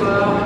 Wow.